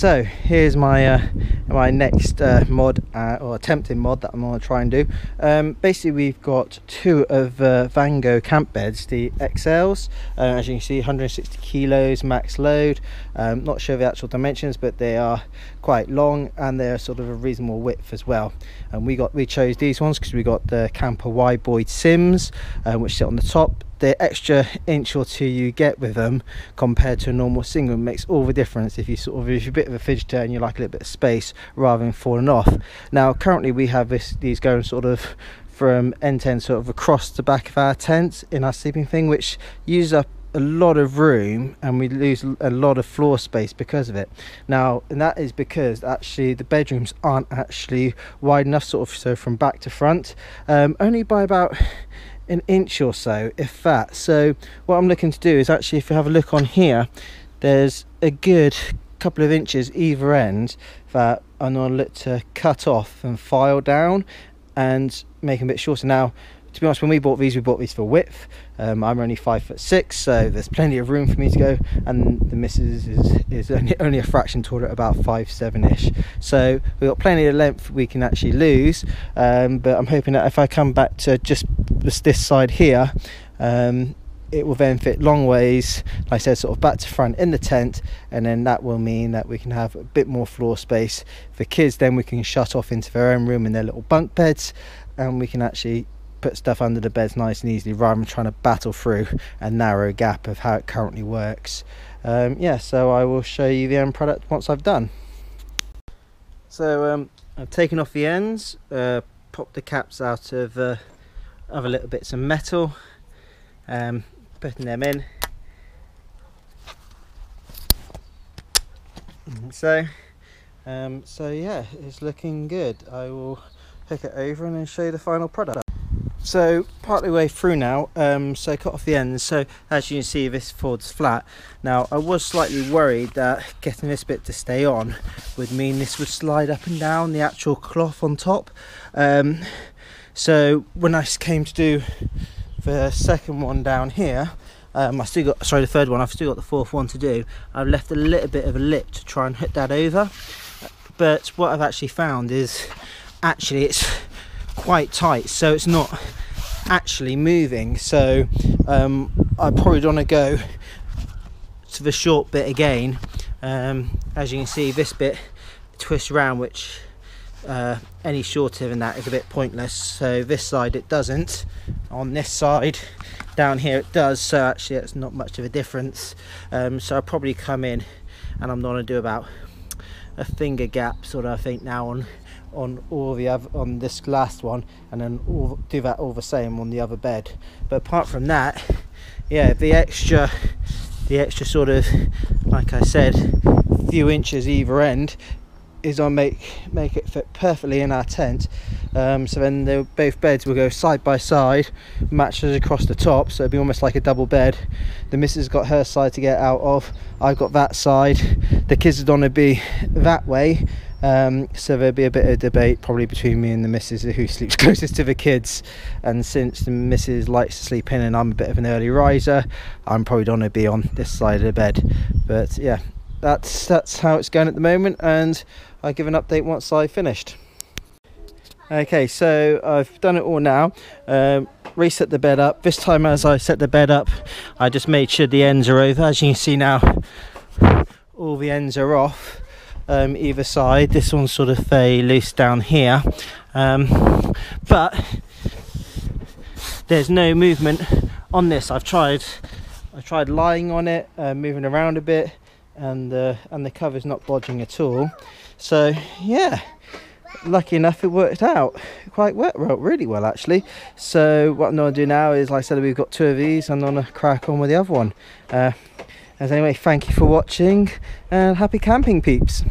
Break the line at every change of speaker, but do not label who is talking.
so here's my uh, my next uh, mod uh, or attempting mod that I'm going to try and do. Um, basically, we've got two of uh, Vango camp beds, the XLs. Uh, as you can see, 160 kilos max load. Um, not sure the actual dimensions, but they are quite long and they're sort of a reasonable width as well. And we got we chose these ones because we got the Camper Wiboid Sims, uh, which sit on the top the extra inch or two you get with them compared to a normal single makes all the difference if you sort of if you're a bit of a fidgeter and you like a little bit of space rather than falling off. Now currently we have this these going sort of from end to end sort of across the back of our tent in our sleeping thing which uses up a lot of room and we lose a lot of floor space because of it. Now and that is because actually the bedrooms aren't actually wide enough sort of so from back to front um, only by about an inch or so if that. So what I'm looking to do is actually if you have a look on here there's a good couple of inches either end that I'm going to look to cut off and file down and make a bit shorter. Now to be honest, when we bought these, we bought these for width. Um, I'm only five foot six, so there's plenty of room for me to go. And the missus is, is only, only a fraction taller at about five seven ish. So we've got plenty of length we can actually lose. Um, but I'm hoping that if I come back to just this side here, um, it will then fit long ways like I said sort of back to front in the tent and then that will mean that we can have a bit more floor space for kids then we can shut off into their own room in their little bunk beds and we can actually put stuff under the beds nice and easily rather than trying to battle through a narrow gap of how it currently works. Um, yeah, so I will show you the end product once I've done. So um, I've taken off the ends, uh, popped the caps out of uh, other little bits of metal, um, putting them in. So, um, so yeah, it's looking good. I will hook it over and then show you the final product so partly way through now um, so I cut off the ends. So as you can see this Ford's flat. Now I was slightly worried that getting this bit to stay on would mean this would slide up and down the actual cloth on top. Um, so when I came to do the second one down here um, I still got sorry the third one I've still got the fourth one to do. I've left a little bit of a lip to try and hook that over. But what I've actually found is actually it's quite tight. So it's not actually moving so um, I probably don't want to go to the short bit again. Um, as you can see this bit twists around which uh, any shorter than that is a bit pointless. So this side it doesn't. On this side down here it does so actually it's not much of a difference. Um, so I'll probably come in and I'm not going to do about a finger gap sort of I think now on on all the other on this last one and then all, do that all the same on the other bed. But apart from that yeah the extra the extra sort of like I said few inches either end is I make make it fit perfectly in our tent um, so then the, both beds will go side by side matches across the top so it'll be almost like a double bed the missus got her side to get out of I've got that side the kids are to be that way um, so there'll be a bit of debate probably between me and the missus who sleeps closest to the kids. And since the missus likes to sleep in and I'm a bit of an early riser, I'm probably to be on this side of the bed. But yeah, that's that's how it's going at the moment, and I'll give an update once I've finished. Okay, so I've done it all now. Um, reset the bed up. This time, as I set the bed up, I just made sure the ends are over. As you can see now, all the ends are off um, either side. This one's sort of fairly loose down here, um, but there's no movement on this. I've tried, I tried lying on it, uh, moving around a bit, and uh, and the cover's not budging at all. So yeah, lucky enough it worked out quite well, really well actually. So what I'm gonna do now is, like I said, we've got two of these. And I'm gonna crack on with the other one. Uh, as anyway, thank you for watching and happy camping peeps.